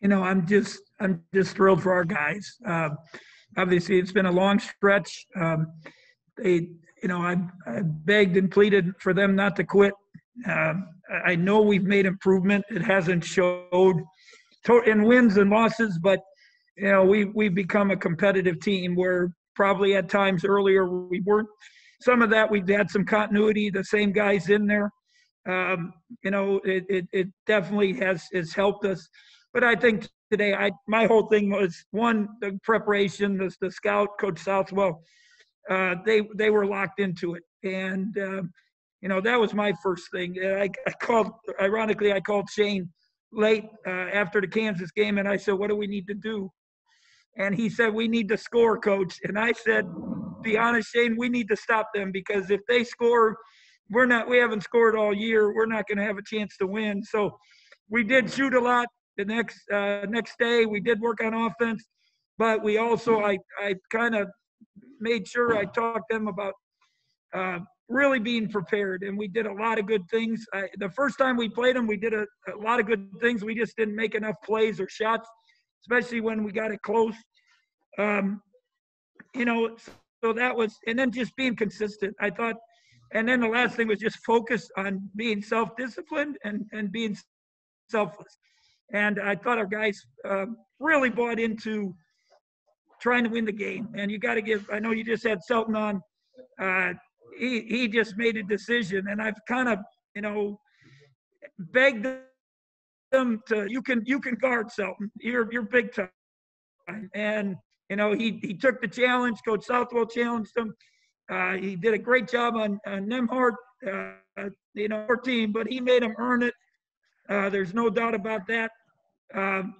you know, I'm just I'm just thrilled for our guys. Uh, obviously, it's been a long stretch. Um, they, you know, I, I begged and pleaded for them not to quit. Um, I know we've made improvement. It hasn't showed in wins and losses, but you know, we we've become a competitive team where probably at times earlier we weren't. Some of that we've had some continuity, the same guys in there. Um, you know, it, it, it definitely has has helped us. But I think today, I my whole thing was one the preparation, the, the scout, Coach Southwell. Uh, they they were locked into it, and uh, you know that was my first thing. I, I called, ironically, I called Shane late uh, after the Kansas game, and I said, "What do we need to do?" And he said, "We need to score, coach." And I said, "Be honest, Shane, we need to stop them because if they score, we're not. We haven't scored all year. We're not going to have a chance to win." So we did shoot a lot the next uh, next day we did work on offense, but we also I I kind of made sure I talked them about uh, really being prepared, and we did a lot of good things. I, the first time we played them, we did a, a lot of good things. We just didn't make enough plays or shots, especially when we got it close. Um, you know, so that was, and then just being consistent. I thought, and then the last thing was just focus on being self-disciplined and and being selfless. And I thought our guys uh, really bought into trying to win the game. And you got to give, I know you just had Selton on. Uh, he, he just made a decision. And I've kind of, you know, begged them to, you can, you can guard Selton. You're, you're big time. And, you know, he, he took the challenge. Coach Southwell challenged him. Uh, he did a great job on, on Nembhard, uh, you know, our team, but he made him earn it. Uh, there's no doubt about that. Um,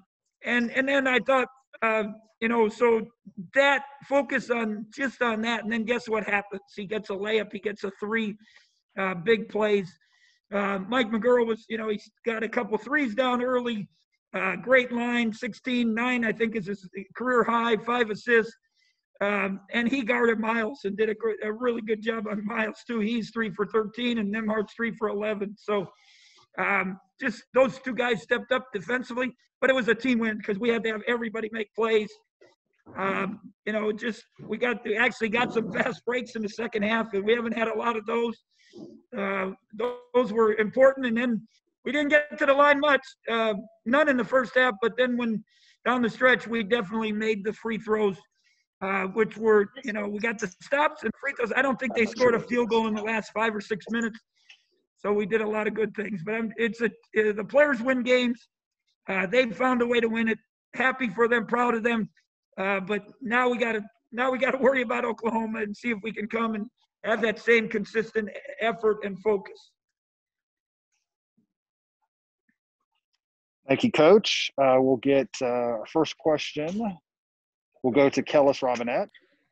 and and then I thought, uh, you know, so that focus on just on that, and then guess what happens? He gets a layup, he gets a three, uh, big plays. Uh, Mike McGuirl was, you know, he's got a couple threes down early. Uh, great line, 16, 9, I think is his career high, five assists. Um, and he guarded Miles and did a, a, really good job on Miles too. He's three for 13 and Nembhard's three for 11. So um, just those two guys stepped up defensively, but it was a team win because we had to have everybody make plays. Um, you know, just we got to, actually got some fast breaks in the second half, and we haven't had a lot of those. Uh, those were important, and then we didn't get to the line much, uh, none in the first half. But then when down the stretch, we definitely made the free throws, uh, which were you know we got the stops and free throws. I don't think they scored a field goal in the last five or six minutes. So we did a lot of good things. But it's a, the players win games. Uh, they've found a way to win it. Happy for them, proud of them. Uh, but now we got to now we got to worry about Oklahoma and see if we can come and have that same consistent effort and focus. Thank you, Coach. Uh, we'll get uh, our first question. We'll go to Kellis Robinett.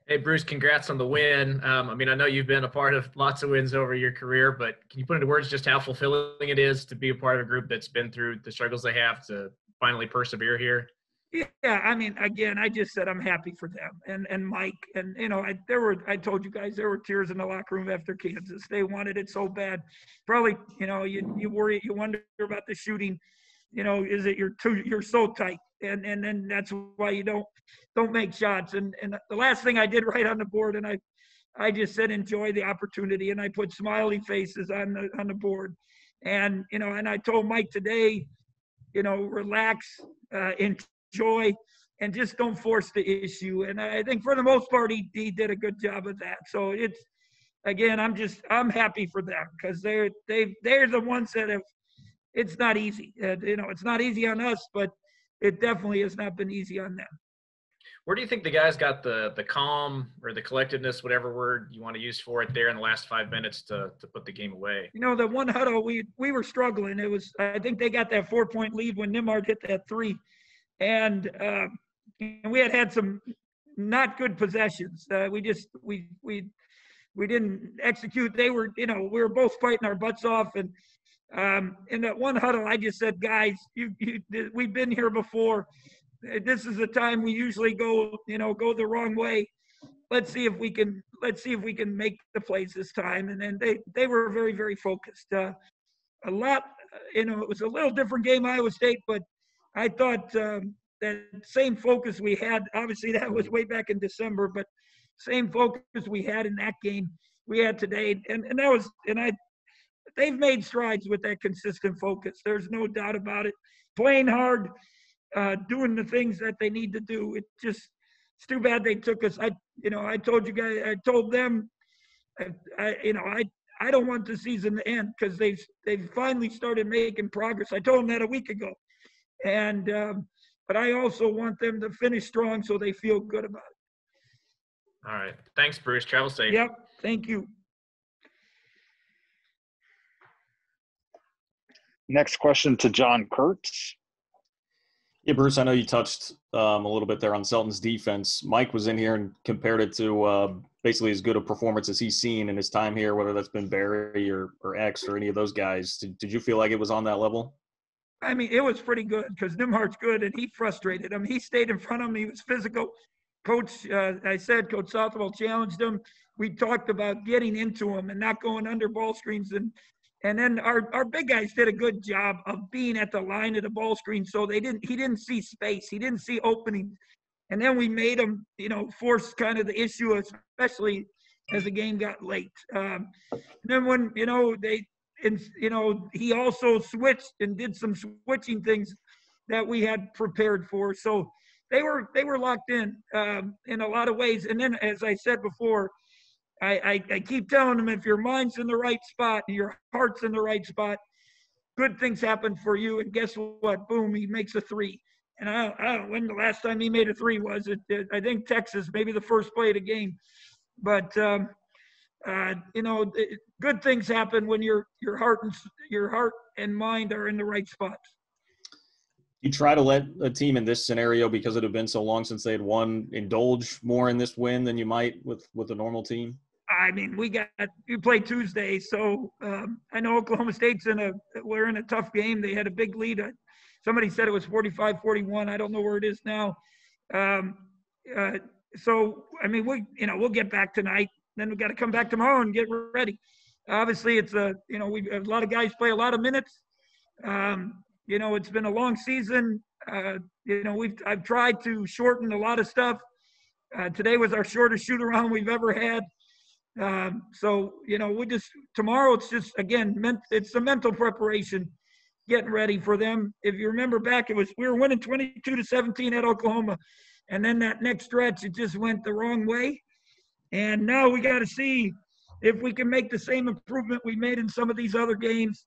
Hey, Bruce, congrats on the win. Um, I mean, I know you've been a part of lots of wins over your career, but can you put into words just how fulfilling it is to be a part of a group that's been through the struggles they have to finally persevere here? Yeah, I mean, again, I just said I'm happy for them and and Mike and you know, I there were I told you guys there were tears in the locker room after Kansas. They wanted it so bad. Probably, you know, you you worry, you wonder about the shooting. You know, is it you're too you're so tight and and then that's why you don't don't make shots. And and the last thing I did right on the board, and I I just said enjoy the opportunity, and I put smiley faces on the on the board, and you know, and I told Mike today, you know, relax, uh, enjoy, and just don't force the issue. And I think for the most part, he he did a good job of that. So it's again, I'm just I'm happy for them because they're they they're the ones that have. It's not easy, uh, you know. It's not easy on us, but it definitely has not been easy on them. Where do you think the guys got the the calm or the collectedness, whatever word you want to use for it, there in the last five minutes to to put the game away? You know, the one huddle we we were struggling. It was I think they got that four point lead when Nembhard hit that three, and uh, and we had had some not good possessions. Uh, we just we we we didn't execute. They were you know we were both fighting our butts off and. Um, in that one huddle, I just said, guys, you, you, we've been here before this is the time we usually go, you know, go the wrong way. Let's see if we can. Let's see if we can make the plays this time. And then they they were very very focused. Uh, a lot, you know, it was a little different game Iowa State, but I thought um, that same focus we had. Obviously, that was way back in December, but same focus we had in that game we had today, and and that was and I. They've made strides with that consistent focus. There's no doubt about it. Playing hard, uh, doing the things that they need to do. It just it's too bad they took us. I you know I told you guys I told them, I, I you know I I don't want the season to end because they've they've finally started making progress. I told them that a week ago, and um, but I also want them to finish strong so they feel good about it. All right. Thanks, Bruce. Travel safe. Yep. Thank you. Next question to John Kurtz. Yeah, Bruce, I know you touched um, a little bit there on Selton's defense. Mike was in here and compared it to uh, basically as good a performance as he's seen in his time here, whether that's been Barry or, or X or any of those guys. Did, did you feel like it was on that level? I mean, it was pretty good because Nembhard's good and he frustrated him. He stayed in front of him. He was physical. Coach, uh, I said, Coach Southwell challenged him. We talked about getting into him and not going under ball screens and and then our, our big guys did a good job of being at the line of the ball screen. So they didn't, he didn't see space. He didn't see openings. And then we made him, you know, force kind of the issue, especially as the game got late. Um, and then when, you know, they, and, you know, he also switched and did some switching things that we had prepared for. So they were, they were locked in um, in a lot of ways. And then, as I said before, I, I, I keep telling them if your mind's in the right spot and your heart's in the right spot, good things happen for you. And guess what? Boom, he makes a three. And I, I don't know when the last time he made a three was. It, it I think Texas, maybe the first play of the game. But um, uh, you know, it, good things happen when your your heart and your heart and mind are in the right spots. You try to let a team in this scenario because it had been so long since they had won indulge more in this win than you might with with a normal team. I mean, we got we play Tuesday, so um, I know Oklahoma State's in a we're in a tough game. They had a big lead. Somebody said it was 45-41. I don't know where it is now. Um, uh, so I mean, we you know we'll get back tonight. Then we got to come back tomorrow and get ready. Obviously, it's a you know we a lot of guys play a lot of minutes. Um, you know, it's been a long season. Uh, you know, we've I've tried to shorten a lot of stuff. Uh, today was our shortest shoot around we've ever had. Um, so you know, we just tomorrow. It's just again, meant it's a mental preparation, getting ready for them. If you remember back, it was we were winning 22 to 17 at Oklahoma, and then that next stretch it just went the wrong way. And now we got to see if we can make the same improvement we made in some of these other games,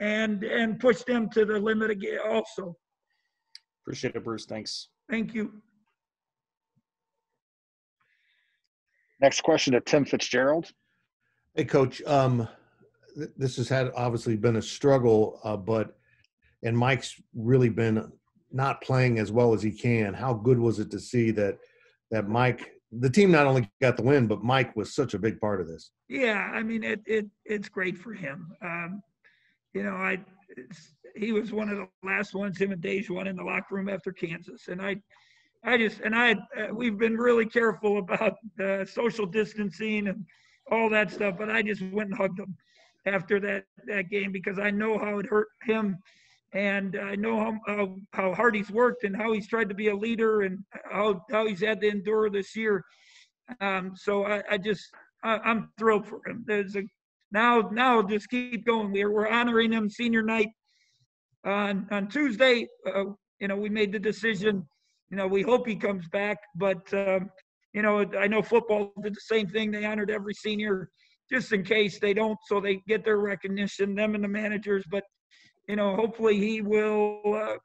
and and push them to the limit again. Also, appreciate it, Bruce. Thanks. Thank you. Next question to Tim Fitzgerald. Hey, Coach. Um, th- this has had obviously been a struggle, uh, but and Mike's really been not playing as well as he can. How good was it to see that that Mike, the team, not only got the win, but Mike was such a big part of this. Yeah, I mean it. it it's great for him. Um, you know, I he was one of the last ones. Him and DaJuan in the locker room after Kansas, and I I just and I uh, we've been really careful about uh, social distancing and all that stuff, but I just went and hugged him after that that game because I know how it hurt him, and I know how how, how hard he's worked and how he's tried to be a leader and how how he's had to endure this year. Um, so I, I just I, I'm thrilled for him. There's a now now just keep going. We're we're honoring him senior night on on Tuesday. Uh, you know we made the decision you know, we hope he comes back, but um, you know, I know football did the same thing. They honored every senior just in case they don't, so they get their recognition, them and the managers. But you know, hopefully he will, uh,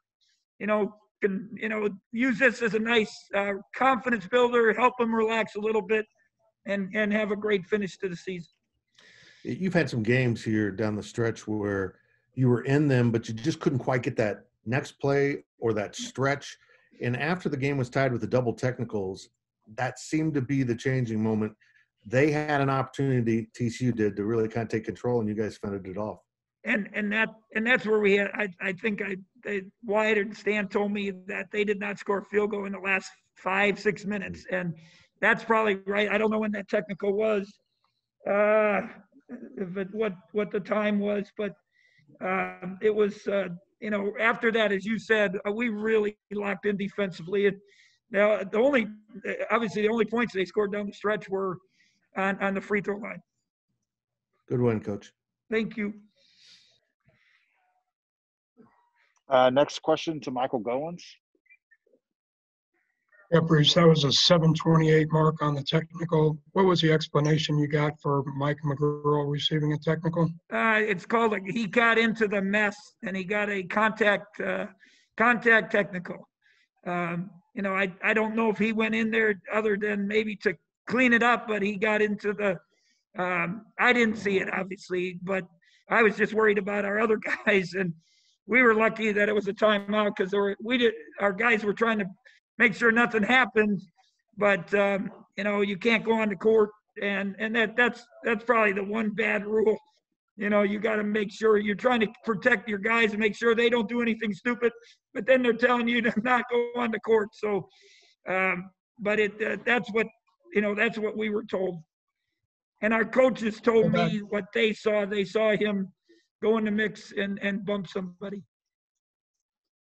you know, can you know use this as a nice uh, confidence builder, help him relax a little bit, and and have a great finish to the season. You've had some games here down the stretch where you were in them, but you just couldn't quite get that next play or that stretch and after the game was tied with the double technicals, that seemed to be the changing moment. They had an opportunity, TCU did, to really kind of take control, and you guys fended it off. And and that and that's where we had. I I think I they, Wyatt and Stan told me that they did not score a field goal in the last five six minutes, and that's probably right. I don't know when that technical was, uh, if it, what what the time was, but um, it was uh, you know, after that, as you said, uh, we really locked in defensively. And now the only, uh, obviously, the only points they scored down the stretch were on, on the free throw line. Good win, coach. Thank you. Uh, next question to Michael Goins. Yeah, Bruce, that was a 728 mark on the technical. What was the explanation you got for Mike McGuirl receiving a technical? Uh, it's called like he got into the mess and he got a contact uh, contact technical. Um, you know, I I don't know if he went in there other than maybe to clean it up, but he got into the. Um, I didn't see it obviously, but I was just worried about our other guys, and we were lucky that it was a timeout because we did our guys were trying to make sure nothing happens. but um, you know you can't go on the court, and and that that's that's probably the one bad rule you know, you got to make sure you're trying to protect your guys and make sure they don't do anything stupid. But then they're telling you to not go on the court. So, um, but it uh, that's what you know. That's what we were told. And our coaches told me what they saw. They saw him go in the mix and and bump somebody.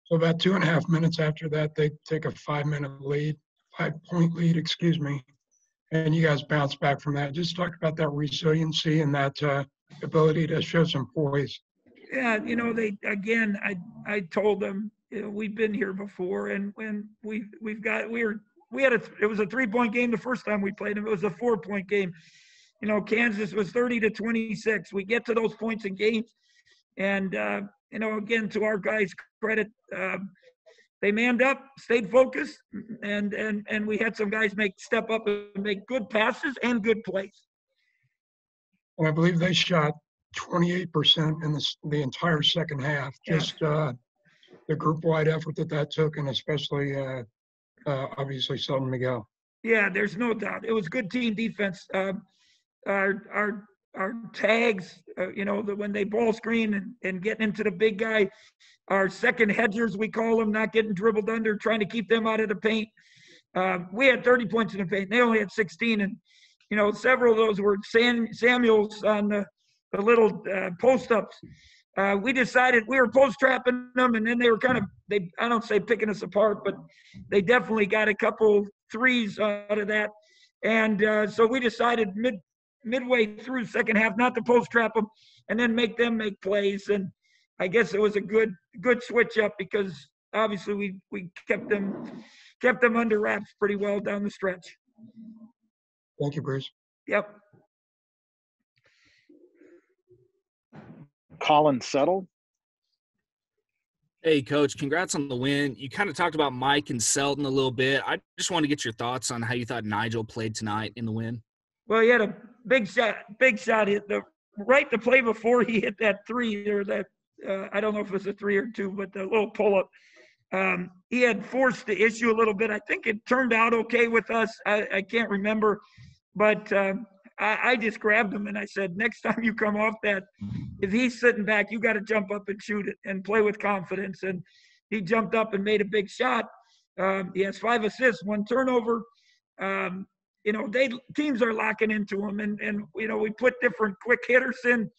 So about two and a half minutes after that, they take a five-minute lead, five-point lead, excuse me, and you guys bounce back from that. Just talk about that resiliency and that. Uh, ability to show some poise. Yeah, you know, they again, I I told them you know, we've been here before, and when we we've got we were we had a it was a three point game the first time we played them. It was a four point game. You know, Kansas was 30 to 26. We get to those points in games, and uh, you know, again, to our guys' credit, uh, they manned up, stayed focused, and and and we had some guys make step up and make good passes and good plays. And I believe they shot 28% in the, the entire second half. Yeah. Just uh, the group-wide effort that that took, and especially uh, uh, obviously Selton Miguel. Yeah, there's no doubt. It was good team defense. Uh, our our our tags, uh, you know, the, when they ball screen and, and getting into the big guy, our second hedgers, we call them, not getting dribbled under, trying to keep them out of the paint. Uh, we had 30 points in the paint. They only had 16, and you know, several of those were Sam, Samuels on the, the little uh, post ups. Uh, we decided we were post trapping them, and then they were kind of they I don't say picking us apart, but they definitely got a couple threes out of that, and uh, so we decided mid midway through second half not to post trap them, and then make them make plays, and I guess it was a good good switch up because obviously we we kept them kept them under wraps pretty well down the stretch. Thank you, Bruce. Yep. Colin Settle. Hey, coach, congrats on the win. You kind of talked about Mike and Selton a little bit. I just want to get your thoughts on how you thought Nigel played tonight in the win. Well, he had a big shot, big shot. Hit the right the play before he hit that three or that uh, I don't know if it was a three or two, but the little pull up. Um, he had forced the issue a little bit. I think it turned out okay with us. I, I can't remember, but um, I, I, just grabbed him and I said, next time you come off that, if he's sitting back, you got to jump up and shoot it and play with confidence. And he jumped up and made a big shot. Um, he has five assists, one turnover. Um, you know, they teams are locking into him, and and you know we put different quick hitters in,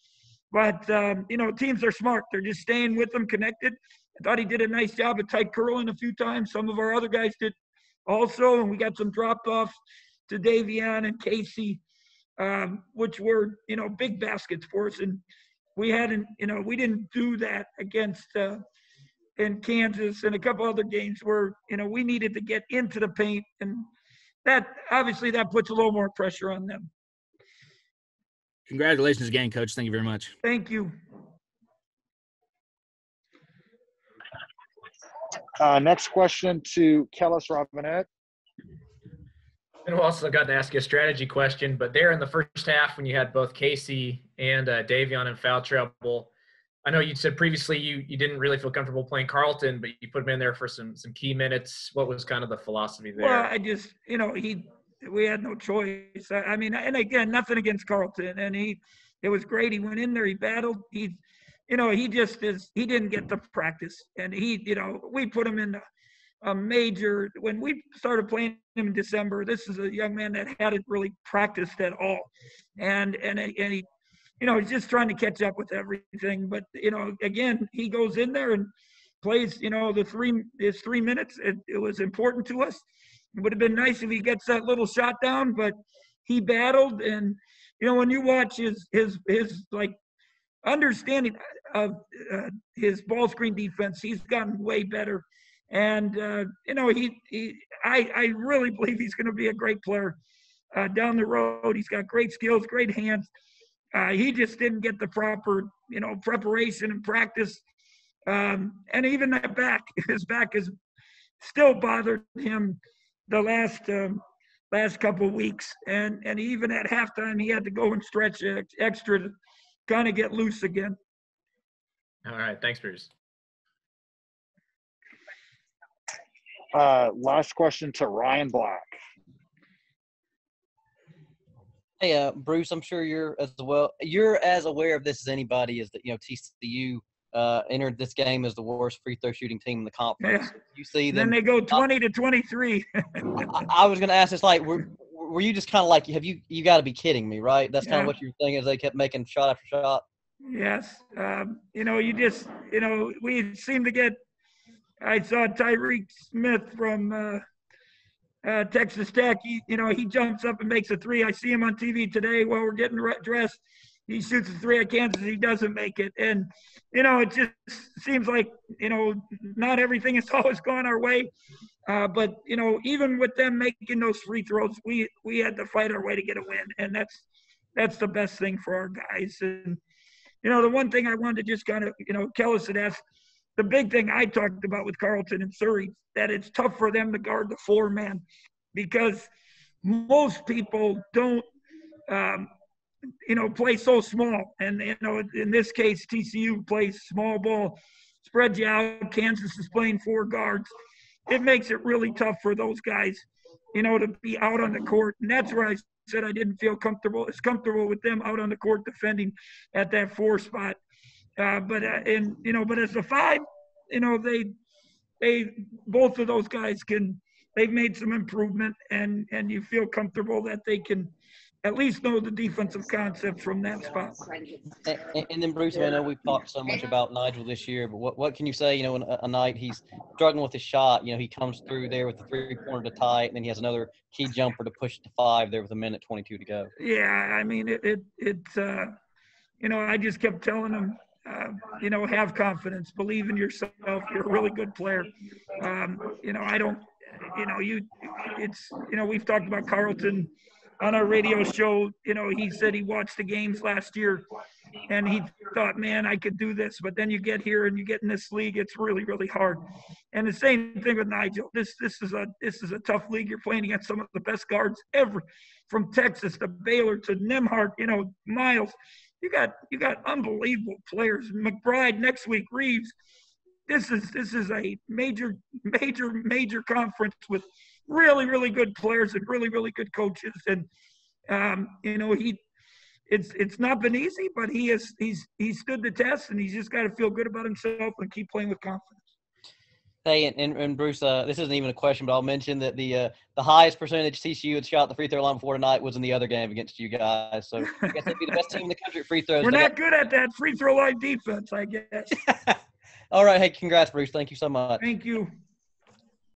but um, you know teams are smart. They're just staying with them, connected. I thought he did a nice job of tight curling a few times. Some of our other guys did also, and we got some drop offs to Davion and Casey, um, which were you know big baskets for us. And we hadn't, you know, we didn't do that against uh, in Kansas and a couple other games where you know we needed to get into the paint, and that obviously that puts a little more pressure on them. Congratulations again, coach. Thank you very much. Thank you. Uh, next question to Kellis Robinett. And we also got to ask you a strategy question, but there in the first half when you had both Casey and uh, Davion in foul trouble, I know you said previously you you didn't really feel comfortable playing Carlton, but you put him in there for some some key minutes. What was kind of the philosophy there? Well, I just you know he we had no choice. I, I mean, and again, nothing against Carlton, and he it was great. He went in there, he battled, he you know, he just is, he didn't get the practice. And he, you know, we put him in a, a major, when we started playing him in December, this is a young man that hadn't really practiced at all. And, and, and he, you know, he's just trying to catch up with everything. But you know, again, he goes in there and plays. You know, the three his three minutes. It, it was important to us. It would have been nice if he gets that little shot down, but he battled. And you know, when you watch his his his like understanding of uh, his ball screen defense, he's gotten way better. And uh, you know, he, he I I really believe he's going to be a great player uh, down the road. He's got great skills, great hands. Uh, he just didn't get the proper, you know, preparation and practice. Um, and even that back, his back has still bothered him the last um, last couple of weeks. And and even at halftime, he had to go and stretch extra to kind of get loose again. All right. Thanks, Bruce. Uh, last question to Ryan Black. Hey, uh, Bruce, I'm sure you're as well. You're as aware of this as anybody. Is that you know TCU uh, entered this game as the worst free throw shooting team in the conference. Yeah. You see And then they go 20 to 23. I, I was going to ask this like, were, were you just kind of like, have you you got to be kidding me, right? That's kind Yeah. of what you're thinking as they kept making shot after shot. Yes. Um, you know, you just, you know, we seem to get, I saw Tyreek Smith from uh, uh, Texas Tech. He, you know, he jumps up and makes a three. I see him on TV today while we're getting re- dressed. He shoots a three at Kansas. He doesn't make it. And, you know, it just seems like, you know, not everything has always gone our way. Uh, but, you know, even with them making those free throws, we, we had to fight our way to get a win. And that's, that's the best thing for our guys. And, you know, the one thing I wanted to just kind of, you know, Kellis had asked, the big thing I talked about with Carlton and Surrey, that it's tough for them to guard the four man because most people don't, um, you know, play so small. And, you know, in this case, TCU plays small ball, spreads you out. Kansas is playing four guards. It makes it really tough for those guys, you know, to be out on the court. And that's where I said I didn't feel comfortable. It's comfortable with them out on the court defending at that four spot. Uh, but uh, and you know, but as a five, you know, they they both of those guys can they've made some improvement, and and you feel comfortable that they can at least know the defensive concept from that spot. And, and- then Bruce, I know we've talked so much about Nigel this year, but what, what can you say? You know, in a, a night he's struggling with his shot. You know, he comes through there with the three pointer to tie, and then he has another key jumper to push it to five there with a minute twenty two to go. Yeah, I mean, it, it, it's, uh, you know, I just kept telling him, uh, you know, have confidence, believe in yourself. You're a really good player. Um, you know, I don't, you know, you, it's, you know, we've talked about Carlton on our radio show. You know, he said he watched the games last year and he thought, man, I could do this. But then you get here and you get in this league, it's really, really hard. And the same thing with Nigel. This, this is a, this is a tough league. You're playing against some of the best guards ever, from Texas to Baylor to Nembhard. You know, Miles. You got, you got unbelievable players. McBride next week. Reeves. This is, this is a major, major, major conference with really, really good players and really, really good coaches. And um, you know, he it's it's not been easy, but he has he's he's stood the test and he's just got to feel good about himself and keep playing with confidence. Hey, and, and, and Bruce, uh, this isn't even a question, but I'll mention that the uh, the highest percentage TCU had shot the free throw line before tonight was in the other game against you guys. So I guess they'd be the best team in the country at free throws. We're not good at that free throw line defense, I guess. All right, hey, congrats, Bruce. Thank you so much. Thank you.